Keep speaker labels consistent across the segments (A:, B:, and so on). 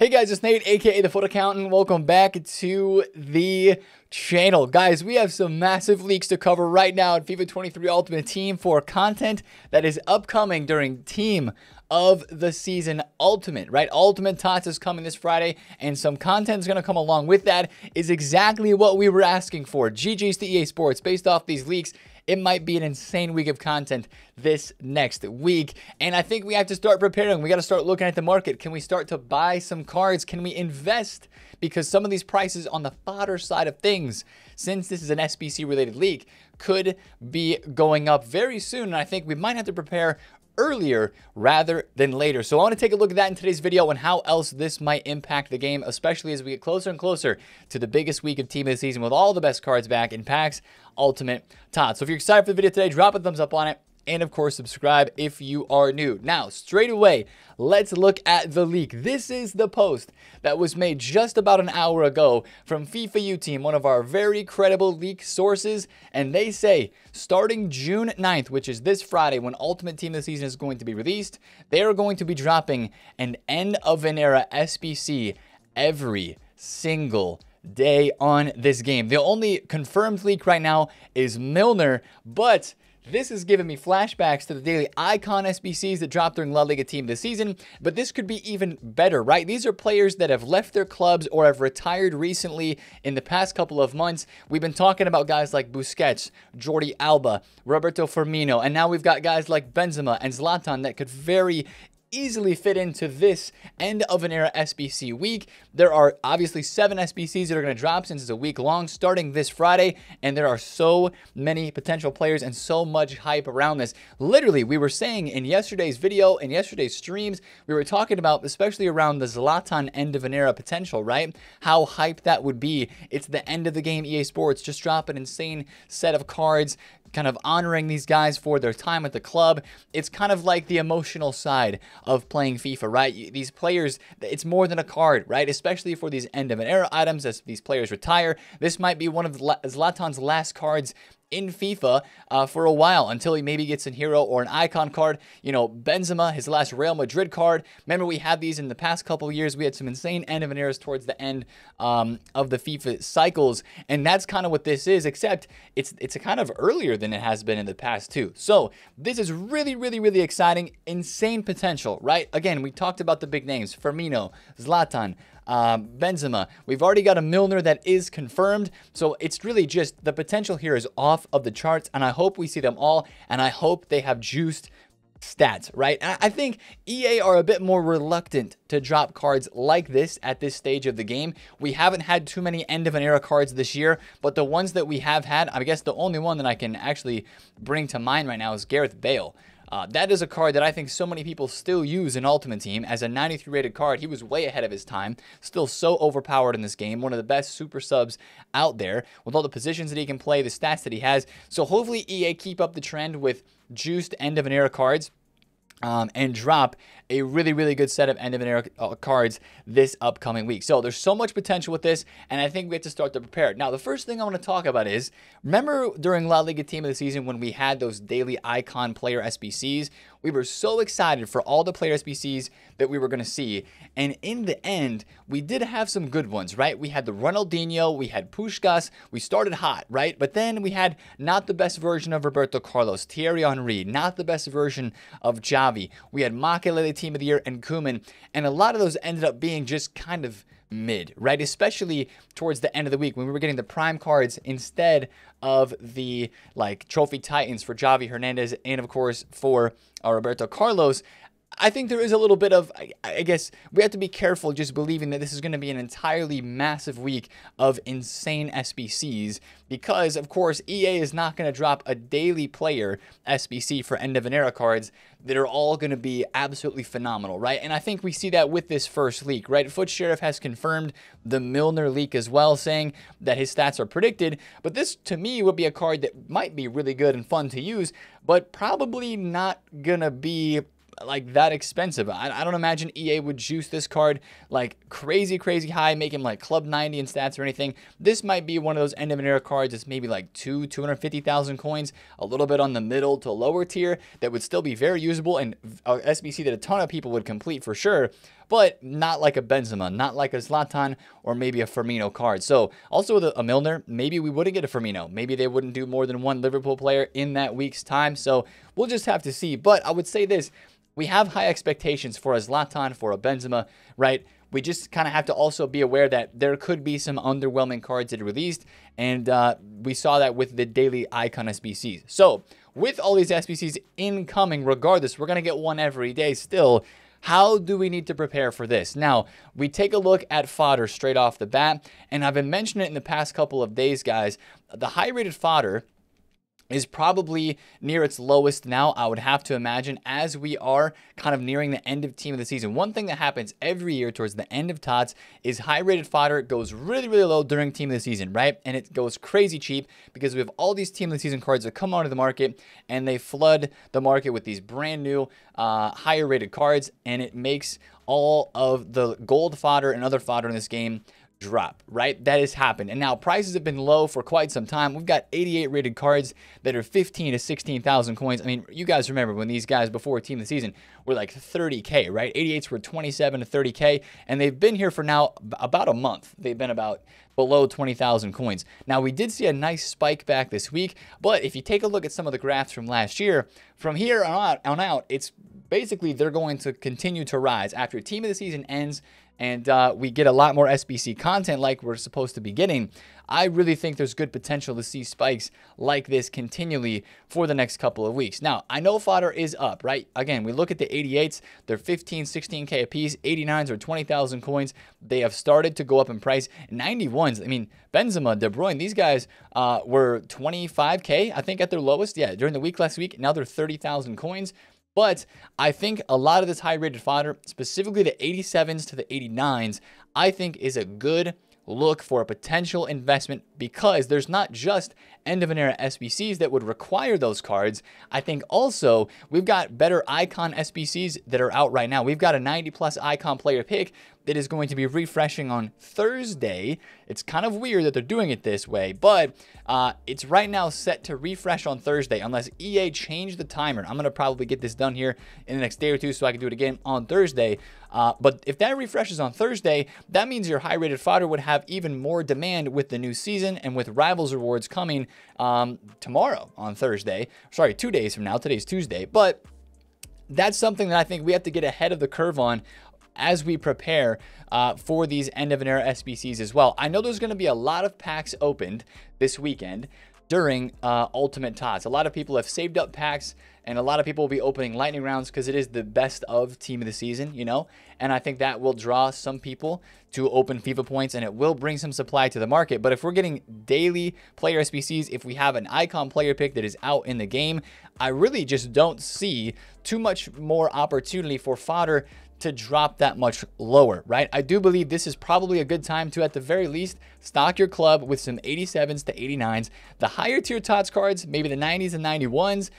A: Hey guys, it's Nate, aka the FUT Accountant. Welcome back to the channel. Guys, we have some massive leaks to cover right now in FIFA 23 Ultimate Team for content that is upcoming during Team of the Season Ultimate, right? Ultimate Tots is coming this Friday, and some content is going to come along with that. Is exactly what we were asking for. GG's to EA Sports, based off these leaks it might be an insane week of content this next week. And I think we have to start preparing. We got to start looking at the market. Can we start to buy some cards? Can we invest? Because some of these prices on the fodder side of things, since this is an SBC related leak, could be going up very soon. And I think we might have to prepare earlier rather than later. So I want to take a look at that in today's video and how else this might impact the game, especially as we get closer and closer to the biggest week of Team of the Season with all the best cards back in packs Ultimate Tot. So if you're excited for the video today, drop a thumbs up on it and of course subscribe if you are new. Now, straight away, let's look at the leak. This is the post that was made just about an hour ago from FIFA U Team, one of our very credible leak sources, and they say starting June 9th, which is this Friday when Ultimate Team of the Season is going to be released, they are going to be dropping an end of an era SBC every single day on this game. The only confirmed leak right now is Milner, but this is giving me flashbacks to the daily icon SBCs that dropped during La Liga team this season, but this could be even better, right? These are players that have left their clubs or have retired recently in the past couple of months. We've been talking about guys like Busquets, Jordi Alba, Roberto Firmino, and now we've got guys like Benzema and Zlatan that could very easily fit into this end of an era SBC week. There are obviously seven SBCs that are going to drop since it's a week long starting this Friday, and there are so many potential players and so much hype around this. Literally, we were saying in yesterday's video and yesterday's streams, we were talking about especially around the Zlatan end of an era potential, right? How hype that would be. It's the end of the game EA Sports. Just drop an insane set of cards kind of honoring these guys for their time at the club. It's kind of like the emotional side of playing FIFA, right? These players, it's more than a card, right? Especially for these end of an era items as these players retire. This might be one of Zlatan's last cards in FIFA uh, for a while until he maybe gets a hero or an icon card. You know, Benzema, his last Real Madrid card. Remember, we had these in the past couple years. We had some insane end of an eras towards the end um, of the FIFA cycles, and that's kind of what this is. Except it's it's a kind of earlier than it has been in the past too. So this is really, really, really exciting. Insane potential, right? Again, we talked about the big names: Firmino, Zlatan uh, Benzema. We've already got a Milner that is confirmed. So it's really just the potential here is off of the charts. And I hope we see them all. And I hope they have juiced stats, right? And I think EA are a bit more reluctant to drop cards like this at this stage of the game. We haven't had too many end of an era cards this year, but the ones that we have had, I guess the only one that I can actually bring to mind right now is Gareth Bale. Uh, that is a card that I think so many people still use in Ultimate Team as a 93 rated card. He was way ahead of his time, still so overpowered in this game, one of the best super subs out there with all the positions that he can play, the stats that he has. So hopefully EA keep up the trend with juiced end of an era cards um, and drop a really, really good set of end of an era uh, cards this upcoming week. So there's so much potential with this, and I think we have to start to prepare. Now, the first thing I want to talk about is remember during La Liga Team of the Season when we had those daily icon player SBCs? We were so excited for all the player SBCs that we were going to see. And in the end, we did have some good ones, right? We had the Ronaldinho, we had Puskas, we started hot, right? But then we had not the best version of Roberto Carlos, Thierry Henry, not the best version of Xavi. We had Makelele Team of the Year and Koeman. And a lot of those ended up being just kind of mid, right? Especially towards the end of the week when we were getting the prime cards instead of the like trophy titans for Xavi Hernandez and of course for uh, Roberto Carlos. I think there is a little bit of, I guess, we have to be careful just believing that this is going to be an entirely massive week of insane SBCs because, of course, EA is not going to drop a daily player SBC for end of an era cards that are all going to be absolutely phenomenal, right? And I think we see that with this first leak, right? FUT Sheriff has confirmed the Milner leak as well, saying that his stats are predicted. But this, to me, would be a card that might be really good and fun to use, but probably not going to be like that expensive. I, I don't imagine EA would juice this card like crazy, crazy high, make him like club 90 in stats or anything. This might be one of those end of an era cards that's maybe like two, 250,000 coins, a little bit on the middle to lower tier that would still be very usable and a uh, SBC that a ton of people would complete for sure but not like a Benzema, not like a Zlatan, or maybe a Firmino card. So also with a, Milner, maybe we wouldn't get a Firmino. Maybe they wouldn't do more than one Liverpool player in that week's time. So we'll just have to see. But I would say this, we have high expectations for a Zlatan, for a Benzema, right? We just kind of have to also be aware that there could be some underwhelming cards that are released, and uh, we saw that with the daily icon SBCs. So, with all these SBCs incoming, regardless, we're going to get one every day still. How do we need to prepare for this? Now, we take a look at fodder straight off the bat, and I've been mentioning it in the past couple of days, guys. The high rated fodder is probably near its lowest now, I would have to imagine, as we are kind of nearing the end of team of the season. One thing that happens every year towards the end of TOTS is high rated fodder goes really, really low during team of the season, right? And it goes crazy cheap because we have all these team of the season cards that come onto the market and they flood the market with these brand new, uh, higher rated cards, and it makes all of the gold fodder and other fodder in this game drop, right? That has happened. And now prices have been low for quite some time. We've got 88 rated cards that are 15 to 16,000 coins. I mean, you guys remember when these guys before team of the season were like 30K, right? 88s were 27 to 30K, and they've been here for now about a month. They've been about below 20,000 coins. Now, we did see a nice spike back this week, but if you take a look at some of the graphs from last year, from here on out, on out it's basically they're going to continue to rise after team of the season ends and uh, we get a lot more SBC content like we're supposed to be getting, I really think there's good potential to see spikes like this continually for the next couple of weeks. Now, I know fodder is up, right? Again, we look at the 88s, they're 15, 16K a piece, 89s are 20,000 coins. They have started to go up in price. 91s, I mean, Benzema, De Bruyne, these guys uh, were 25K, I think, at their lowest. Yeah, during the week last week. Now they're 30,000 coins. But I think a lot of this high rated fodder, specifically the 87s to the 89s, I think is a good look for a potential investment because there's not just end of an era SBCs that would require those cards. I think also we've got better icon SBCs that are out right now. We've got a 90 plus icon player pick that is going to be refreshing on Thursday. It's kind of weird that they're doing it this way, but uh, it's right now set to refresh on Thursday unless EA changed the timer. I'm going to probably get this done here in the next day or two so I can do it again on Thursday. Uh, but if that refreshes on Thursday, that means your high rated fodder would have even more demand with the new season and with Rivals rewards coming um, tomorrow on Thursday. Sorry, two days from now. Today's Tuesday. But that's something that I think we have to get ahead of the curve on as we prepare uh, for these end of an era SBCs as well. I know there's going to be a lot of packs opened this weekend during uh, Ultimate Tots. A lot of people have saved up packs and a lot of people will be opening lightning rounds because it is the best of team of the season, you know? And I think that will draw some people to open FIFA points and it will bring some supply to the market. But if we're getting daily player SBCs, if we have an icon player pick that is out in the game, I really just don't see too much more opportunity for fodder to drop that much lower, right? I do believe this is probably a good time to, at the very least, stock your club with some 87s to 89s. The higher tier TOTS cards, maybe the 90s and 91s,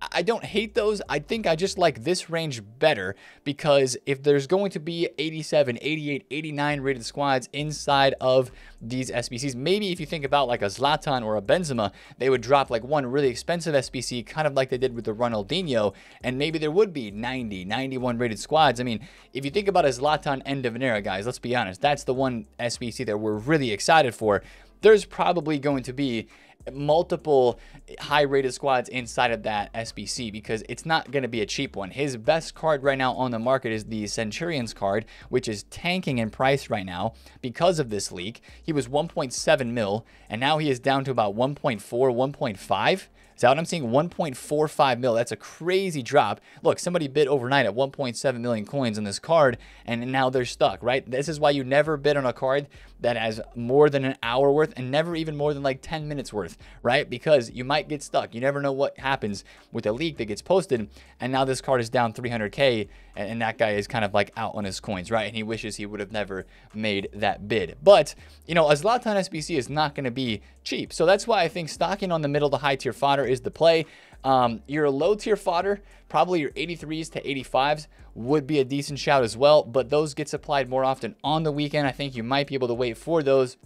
A: I don't hate those. I think I just like this range better because if there's going to be 87, 88, 89 rated squads inside of these SBCs, maybe if you think about like a Zlatan or a Benzema, they would drop like one really expensive SBC, kind of like they did with the Ronaldinho, and maybe there would be 90, 91 rated squads. I mean, if you think about a Zlatan end of an era, guys, let's be honest, that's the one SBC that we're really excited for. There's probably going to be multiple high rated squads inside of that SBC because it's not going to be a cheap one. His best card right now on the market is the Centurions card, which is tanking in price right now because of this leak. He was 1.7 mil, and now he is down to about 1.4, 1.5. That what I'm seeing? 1.45 mil. That's a crazy drop. Look, somebody bid overnight at 1.7 million coins on this card, and now they're stuck, right? This is why you never bid on a card that has more than an hour worth and never even more than like 10 minutes worth, right? Because you might get stuck. You never know what happens with a leak that gets posted, and now this card is down 300K, and that guy is kind of like out on his coins, right? And he wishes he would have never made that bid. But, you know, Zlatan SBC is not going to be cheap. So that's why I think stocking on the middle to high tier fodder is the play. Um, your low tier fodder, probably your 83s to 85s, would be a decent shout as well, but those get supplied more often on the weekend. I think you might be able to wait for those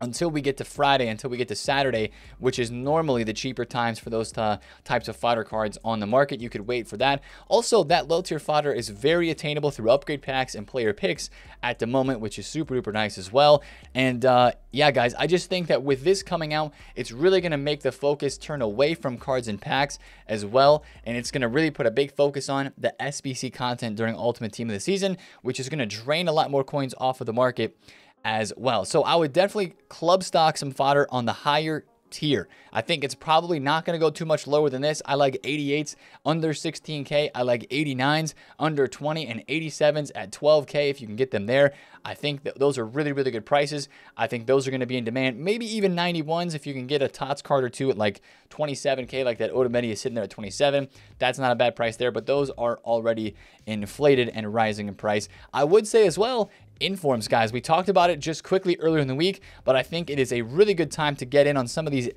A: until we get to Friday, until we get to Saturday, which is normally the cheaper times for those types of fodder cards on the market. You could wait for that. Also, that low tier fodder is very attainable through upgrade packs and player picks at the moment, which is super duper nice as well. And uh, yeah, guys, I just think that with this coming out, it's really going to make the focus turn away from cards and packs as well. And it's going to really put a big focus on the SBC content during Ultimate Team of the Season, which is going to drain a lot more coins off of the market as well. So I would definitely club stock some fodder on the higher tier. I think it's probably not going to go too much lower than this. I like 88s under 16K. I like 89s under 20 and 87s at 12K if you can get them there. I think that those are really, really good prices. I think those are going to be in demand. Maybe even 91s if you can get a TOTS card or two at like 27K, like that Otamendi is sitting there at 27. That's not a bad price there, but those are already inflated and rising in price. I would say as well, informs, guys. We talked about it just quickly earlier in the week, but I think it is a really good time to get in on some of these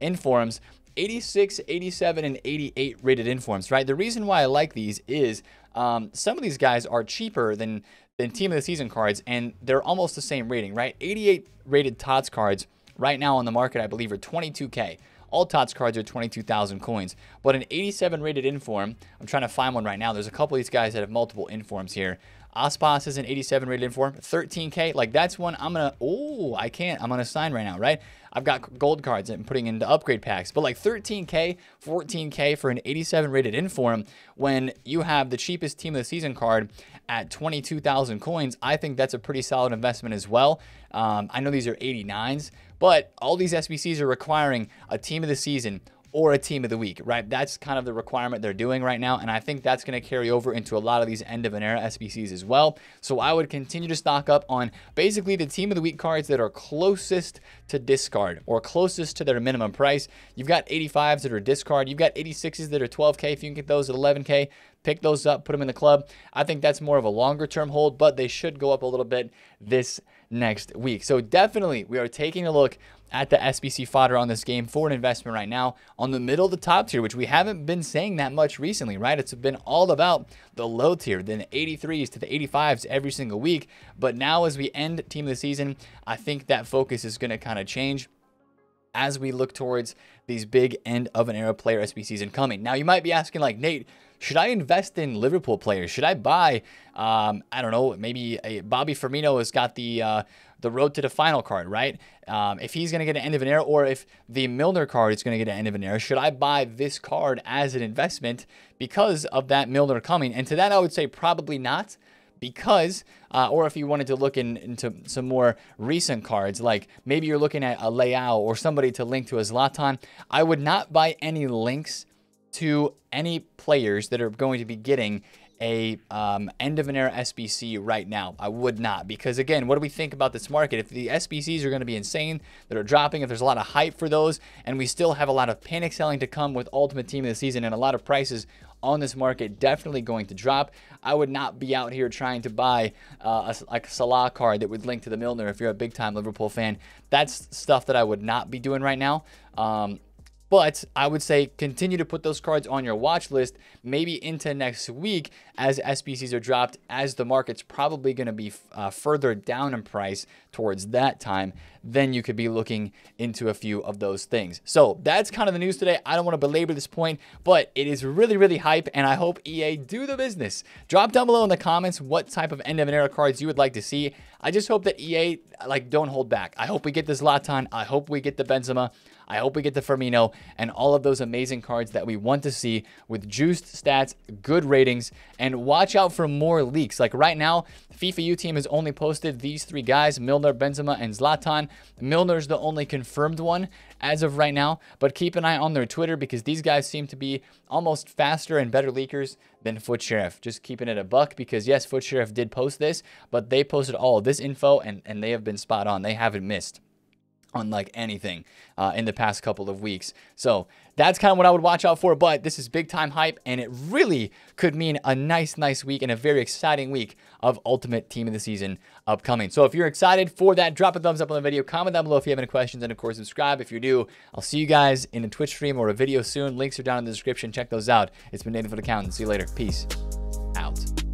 A: informs 86, 87, and 88 rated informs, right? The reason why I like these is um, some of these guys are cheaper than, than Team of the Season cards, and they're almost the same rating, right? 88 rated TOTS cards right now on the market, I believe, are 22K. All TOTS cards are 22,000 coins. But an 87 rated inform, I'm trying to find one right now. There's a couple of these guys that have multiple informs here. Aspas is an 87 rated inform, 13K. Like that's one I'm gonna, oh, I can't, I'm gonna sign right now, right? I've got gold cards I'm putting into upgrade packs, but like 13K, 14K for an 87 rated inform when you have the cheapest team of the season card at 22,000 coins, I think that's a pretty solid investment as well. Um, I know these are 89s, but all these SBCs are requiring a team of the season or a team of the week, right? That's kind of the requirement they're doing right now. And I think that's going to carry over into a lot of these end of an era SBCs as well. So I would continue to stock up on basically the team of the week cards that are closest to discard or closest to their minimum price. You've got 85s that are discard. You've got 86s that are 12K. If you can get those at 11K, pick those up, put them in the club. I think that's more of a longer term hold, but they should go up a little bit this next week. So definitely we are taking a look at the SBC fodder on this game for an investment right now on the middle of the top tier, which we haven't been saying that much recently, right? It's been all about the low tier, then 83s to the 85s every single week. But now as we end team of the season, I think that focus is going to kind of change as we look towards these big end of an era player SBCs incoming. Now you might be asking like, Nate, should I invest in Liverpool players? Should I buy, um, I don't know, maybe a Bobby Firmino has got the uh, the road to the final card, right? Um, if he's going to get an end of an era, or if the Milner card is going to get an end of an era, should I buy this card as an investment because of that Milner coming? And to that, I would say probably not because, uh, or if you wanted to look in, into some more recent cards, like maybe you're looking at a Leao or somebody to link to a Zlatan, I would not buy any links to any players that are going to be getting a um, end of an era SBC right now. I would not because again, what do we think about this market? If the SBCs are going to be insane, that are dropping, if there's a lot of hype for those, and we still have a lot of panic selling to come with Ultimate Team of the Season and a lot of prices on this market definitely going to drop. I would not be out here trying to buy uh, a, like a Salah card that would link to the Milner if you're a big time Liverpool fan. That's stuff that I would not be doing right now. Um, but I would say continue to put those cards on your watch list, maybe into next week as SBCs are dropped, as the market's probably going to be uh, further down in price towards that time. Then you could be looking into a few of those things. So that's kind of the news today. I don't want to belabor this point, but it is really, really hype, and I hope EA do the business. Drop down below in the comments what type of end of an era cards you would like to see. I just hope that EA like don't hold back. I hope we get this Zlatan. I hope we get the Benzema. I hope we get the Firmino and all of those amazing cards that we want to see with juiced stats, good ratings, and watch out for more leaks. Like right now, FIFA U team has only posted these three guys, Milner, Benzema, and Zlatan. Milner's the only confirmed one as of right now, but keep an eye on their Twitter because these guys seem to be almost faster and better leakers than FUT Sheriff. Just keeping it a buck because yes, FUT Sheriff did post this, but they posted all this info and, and they have been spot on. They haven't missed unlike anything uh, in the past couple of weeks. So that's kind of what I would watch out for. But this is big time hype, and it really could mean a nice, nice week and a very exciting week of Ultimate Team of the Season upcoming. So if you're excited for that, drop a thumbs up on the video, comment down below if you have any questions, and of course, subscribe if you do. I'll see you guys in a Twitch stream or a video soon. Links are down in the description. Check those out. It's been Nathan for the Count. See you later. Peace out.